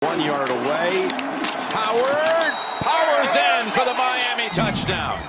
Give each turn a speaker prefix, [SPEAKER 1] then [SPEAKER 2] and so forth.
[SPEAKER 1] One yard away. Howard powers in for the Miami touchdown.